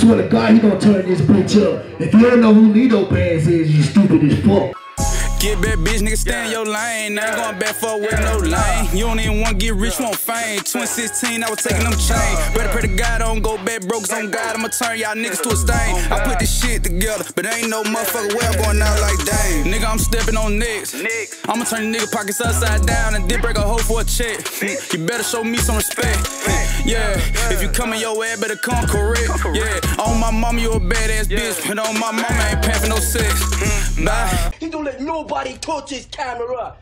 swear to God, he gonna turn this bitch up. If you don't know who Lito Bandz is, you stupid as fuck. Get back, bitch, nigga, stay in your lane. I ain't going back for with no lane. You don't even want to get rich, want fame. 2016, I was taking them chain. Better pray to God, I don't go back broke, cause on God, I'ma turn y'all niggas to a stain. I put this shit together, but ain't no motherfucker where I'm going out like dang. Nigga, I'm stepping on nicks. I'ma turn nigga pockets upside down and did break a hole for a check. You better show me some respect. Yeah, if you come in your way, better come correct. Yeah, on my mama, you a badass bitch. And on my mama, ain't paying for no sex. Bye. He don't let nobody touch his camera.